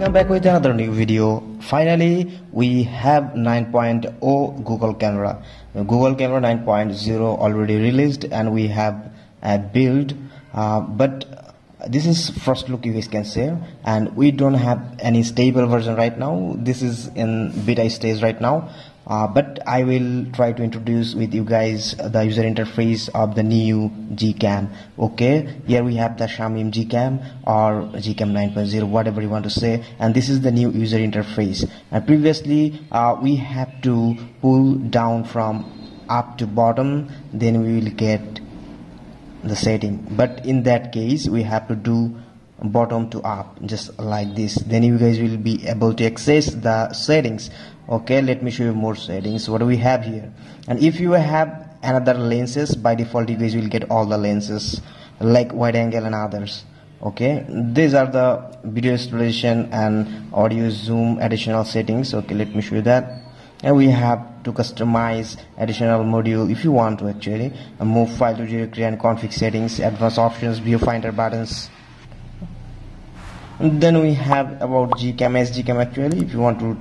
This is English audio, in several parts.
I'm back with another new video. Finally, we have 9.0 Google Camera. Google Camera 9.0 already released and we have a build. Uh, but this is first look you guys can say and we don't have any stable version right now. This is in beta stage right now uh, but I will try to introduce with you guys the user interface of the new Gcam. Okay here we have the Shamim Gcam or Gcam 9.0 whatever you want to say. And this is the new user interface. And previously uh, we have to pull down from up to bottom then we will get the setting. But in that case we have to do bottom to up just like this. Then you guys will be able to access the settings. Okay let me show you more settings. What do we have here? And if you have another lenses by default you guys will get all the lenses like wide angle and others. Okay these are the video stabilization and audio zoom additional settings. Okay let me show you that. And we have to customize additional module if you want to actually. Move file to directory and config settings advanced options viewfinder buttons and then we have about gcam sgcam actually if you want to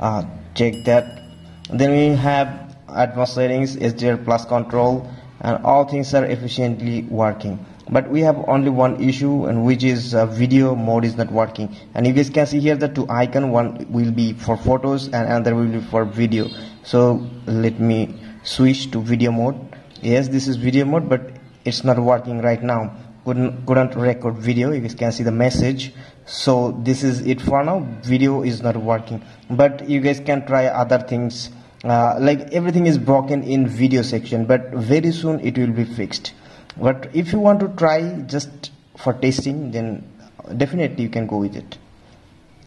uh, check that. Then we have advanced settings HDR plus control and all things are efficiently working. But we have only one issue and which is uh, video mode is not working. And you guys can see here the two icon one will be for photos and another will be for video. So let me switch to video mode. Yes this is video mode but it's not working right now couldn't couldn't record video you can see the message. So this is it for now. Video is not working. But you guys can try other things. Uh, like everything is broken in video section but very soon it will be fixed. But if you want to try just for testing then definitely you can go with it.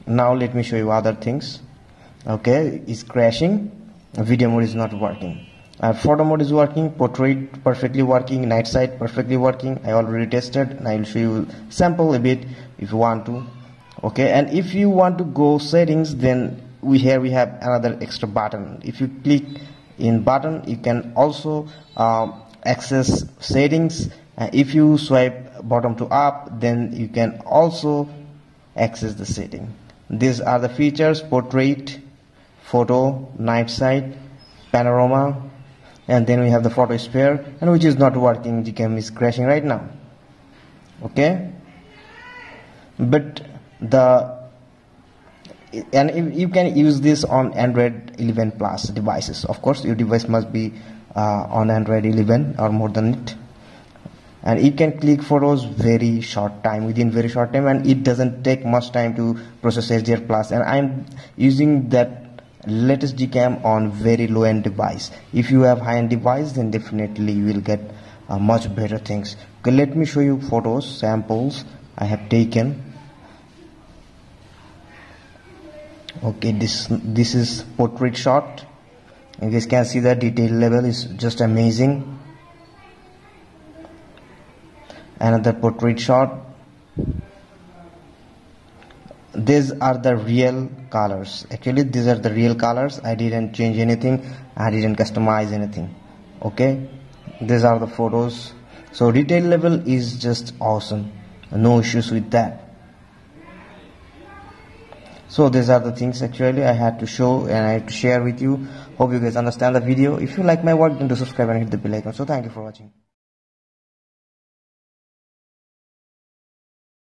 Now let me show you other things. Okay it's crashing. Video mode is not working uh, photo mode is working portrait perfectly working night sight perfectly working. I already tested and i will show you sample a bit if you want to. Okay and if you want to go settings then we here we have another extra button. If you click in button you can also uh, access settings. Uh, if you swipe bottom to up then you can also access the setting. These are the features portrait photo night sight panorama and then we have the photosphere and which is not working. Gcam is crashing right now. Okay? But the and you can use this on android 11 plus devices. Of course your device must be uh, on android 11 or more than it. And you can click photos very short time within very short time and it doesn't take much time to process HDR plus. And I'm using that latest Gcam on very low end device. If you have high end device then definitely you will get uh, much better things. Okay let me show you photos samples I have taken. Okay this this is portrait shot. You guys can see the detail level is just amazing. Another portrait shot these are the real colors. Actually these are the real colors. I didn't change anything. I didn't customize anything. Okay? These are the photos. So detail level is just awesome. No issues with that. So these are the things actually i had to show and i had to share with you. Hope you guys understand the video. If you like my work then do subscribe and hit the bell icon. So thank you for watching